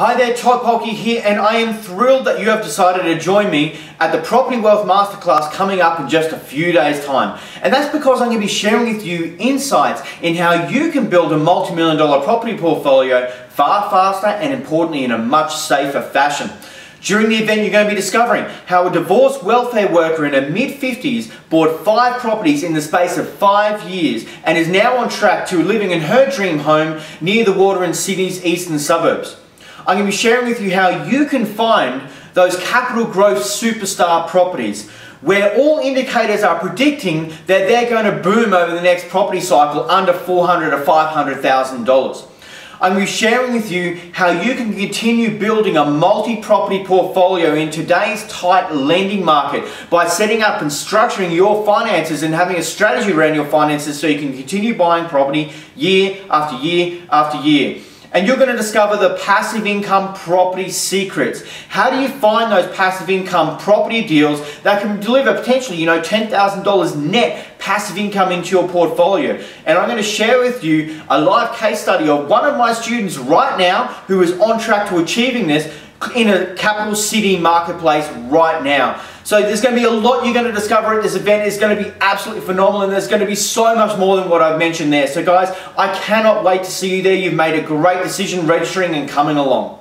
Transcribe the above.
Hi there, Todd Polke here, and I am thrilled that you have decided to join me at the Property Wealth Masterclass coming up in just a few days' time. And that's because I'm going to be sharing with you insights in how you can build a multi-million dollar property portfolio far faster and importantly in a much safer fashion. During the event, you're going to be discovering how a divorced welfare worker in her mid-50s bought five properties in the space of five years and is now on track to living in her dream home near the water in Sydney's eastern suburbs. I'm going to be sharing with you how you can find those capital growth superstar properties where all indicators are predicting that they're going to boom over the next property cycle under $400 or $500,000. I'm going to be sharing with you how you can continue building a multi-property portfolio in today's tight lending market by setting up and structuring your finances and having a strategy around your finances so you can continue buying property year after year after year. And you're going to discover the passive income property secrets. How do you find those passive income property deals that can deliver potentially, you know, $10,000 net passive income into your portfolio? And I'm going to share with you a live case study of one of my students right now who is on track to achieving this in a capital city marketplace right now. So there's going to be a lot you're going to discover at this event. It's going to be absolutely phenomenal and there's going to be so much more than what I've mentioned there. So guys, I cannot wait to see you there. You've made a great decision registering and coming along.